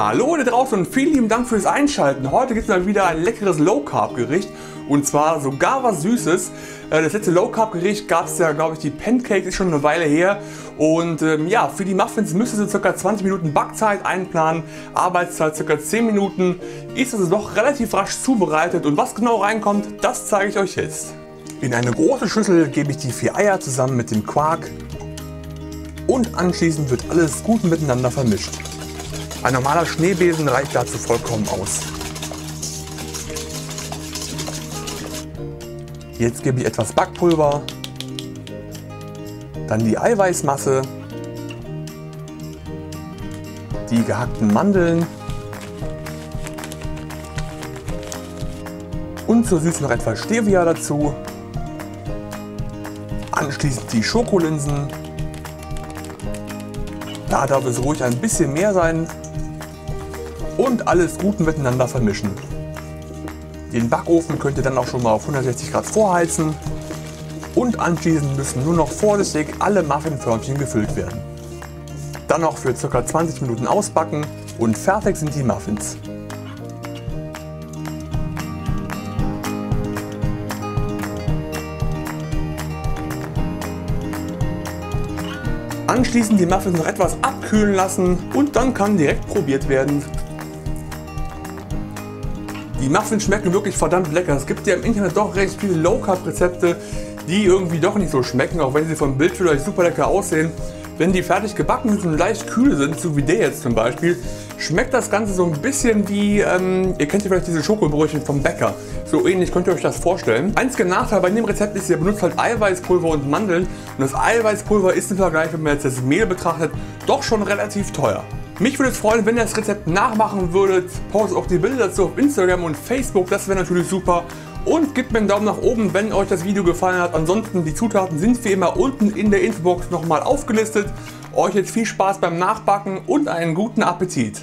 Hallo da draußen und vielen lieben Dank fürs Einschalten. Heute gibt es mal wieder ein leckeres Low Carb Gericht und zwar sogar was Süßes. Äh, das letzte Low Carb Gericht gab es ja, glaube ich, die Pancakes, ist schon eine Weile her. Und ähm, ja, für die Muffins müsst ihr so ca. 20 Minuten Backzeit einplanen, Arbeitszeit ca. 10 Minuten. Ist also doch relativ rasch zubereitet und was genau reinkommt, das zeige ich euch jetzt. In eine große Schüssel gebe ich die vier Eier zusammen mit dem Quark und anschließend wird alles gut miteinander vermischt. Ein normaler Schneebesen reicht dazu vollkommen aus. Jetzt gebe ich etwas Backpulver, dann die Eiweißmasse, die gehackten Mandeln und zur Süße noch etwas Stevia dazu. Anschließend die Schokolinsen. Da darf es ruhig ein bisschen mehr sein, und alles gut miteinander vermischen. Den Backofen könnt ihr dann auch schon mal auf 160 Grad vorheizen und anschließend müssen nur noch vorsichtig alle Muffinförmchen gefüllt werden. Dann noch für ca. 20 Minuten ausbacken und fertig sind die Muffins. Anschließend die Muffins noch etwas abkühlen lassen und dann kann direkt probiert werden. Die Muffins schmecken wirklich verdammt lecker. Es gibt ja im Internet doch recht viele Low Carb Rezepte, die irgendwie doch nicht so schmecken, auch wenn sie vom Bild vielleicht super lecker aussehen. Wenn die fertig gebacken sind und leicht kühl sind, so wie der jetzt zum Beispiel, schmeckt das Ganze so ein bisschen wie, ähm, ihr kennt ja vielleicht diese Schokobrötchen vom Bäcker. So ähnlich könnt ihr euch das vorstellen. Einziger Nachteil bei dem Rezept ist, ihr benutzt halt Eiweißpulver und Mandeln. Und das Eiweißpulver ist im Vergleich, wenn man jetzt das Mehl betrachtet, doch schon relativ teuer. Mich würde es freuen, wenn ihr das Rezept nachmachen würdet. Postet auch die Bilder dazu auf Instagram und Facebook, das wäre natürlich super. Und gebt mir einen Daumen nach oben, wenn euch das Video gefallen hat. Ansonsten, die Zutaten sind wie immer unten in der Infobox nochmal aufgelistet. Euch jetzt viel Spaß beim Nachbacken und einen guten Appetit.